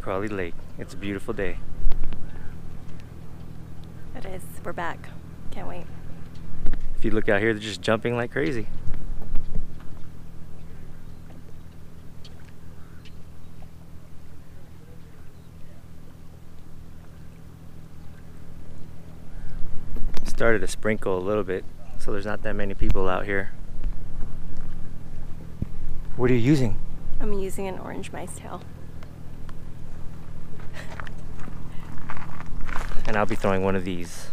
Crowley Lake. It's a beautiful day. It is. We're back. Can't wait. If you look out here, they're just jumping like crazy. Started to sprinkle a little bit, so there's not that many people out here. What are you using? I'm using an orange mice tail. And I'll be throwing one of these.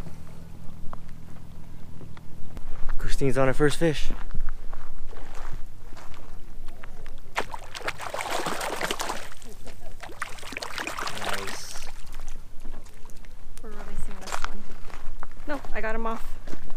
Christine's on her first fish. Nice. We're releasing this one. No, I got him off. Off.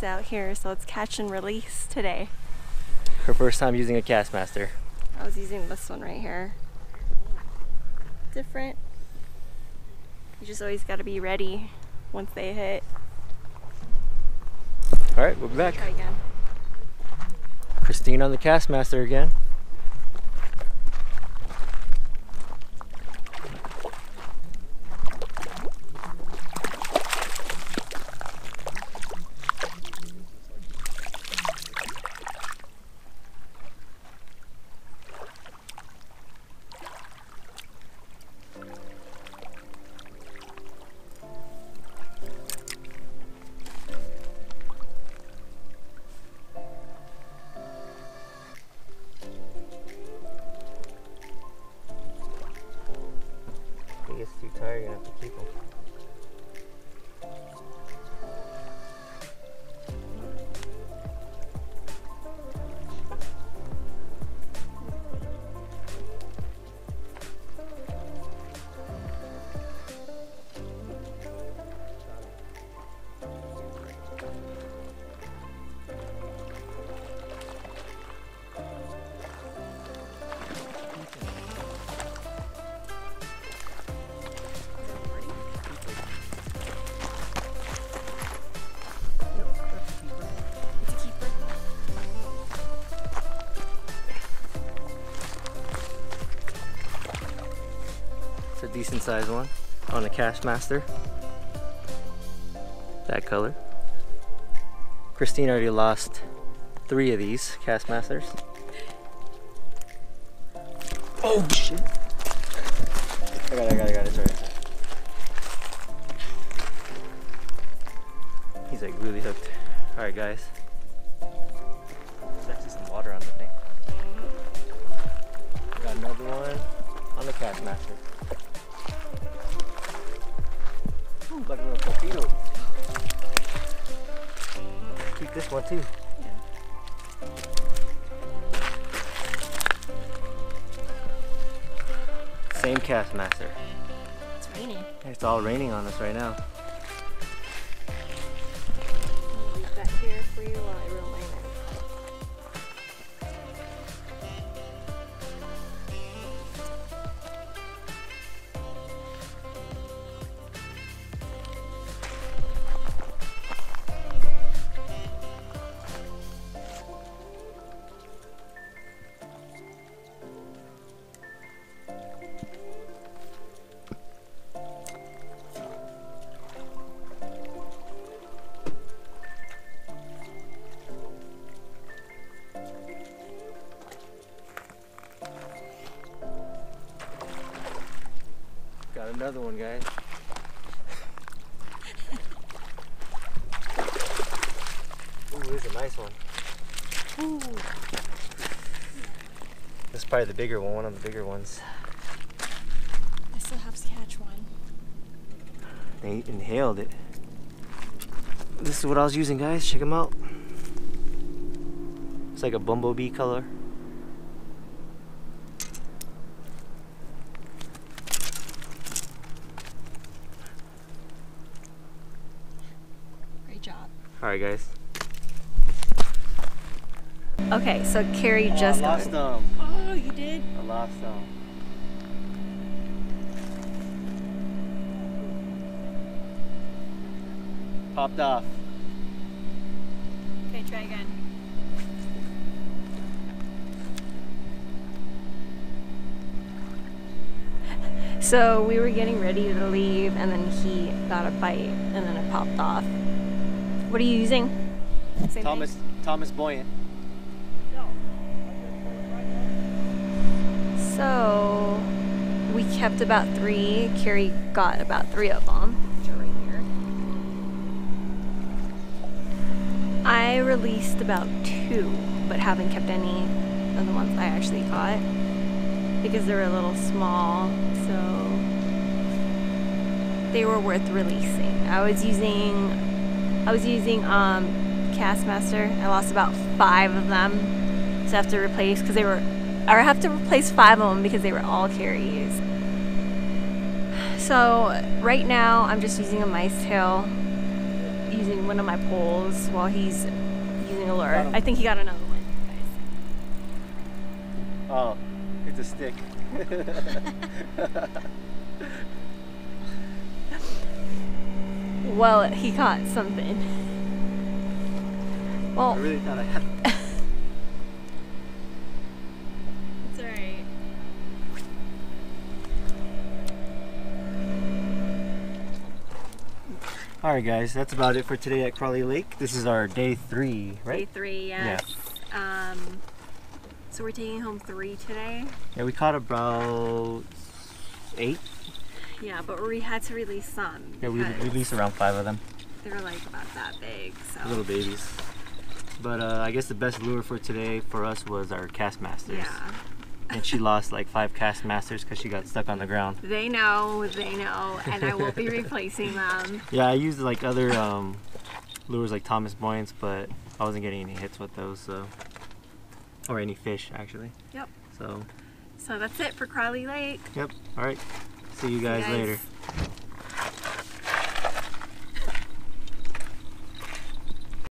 Out here, so it's catch and release today. Her first time using a Castmaster. I was using this one right here. Different. You just always got to be ready once they hit. All right, we'll be back. Christine on the Castmaster again. Decent sized one on a Castmaster. That color. Christine already lost three of these Castmasters. Oh shit! I got it, I got it, I got it, sorry. He's like really hooked. Alright guys. There's actually some water on the thing. Got another one on the Castmaster. Keep this one too. Same Castmaster. It's raining. It's all raining on us right now. Another one, guys. Ooh, this is a nice one. Ooh. This is probably the bigger one, one of the bigger ones. I still have to catch one. They inhaled it. This is what I was using, guys. Check them out. It's like a bumblebee color. Alright, guys. Okay, so Carrie just oh, I lost got. them. Oh, you did? I lost them. Popped off. Okay, try again. So we were getting ready to leave, and then he got a bite, and then it popped off. What are you using? Same Thomas Thomas Buoyant. So we kept about three. Carrie got about three of them, which are right here. I released about two, but haven't kept any of the ones I actually caught because they're a little small, so they were worth releasing. I was using I was using um Castmaster. I lost about five of them. So I have to replace because they were or I have to replace five of them because they were all carries. So right now I'm just using a mice tail, using one of my poles while he's using a lure. Got. I think he got another one. guys. Oh, it's a stick. Well, he caught something. I Well, really thought I had. it's alright. Alright, guys, that's about it for today at Crowley Lake. This is our day three, right? Day right? three, yes. Um, so we're taking home three today. Yeah, we caught about eight. Yeah, but we had to release some. Yeah, we released around five of them, They were like about that big, so. little babies. But uh, I guess the best lure for today for us was our Castmasters. Yeah. And she lost like five Castmasters because she got stuck on the ground. They know, they know, and I will be replacing them. Yeah, I used like other um, lures like Thomas Buoyants, but I wasn't getting any hits with those, so or any fish actually. Yep. So, So that's it for Crowley Lake. yep. All right. See you guys. Later.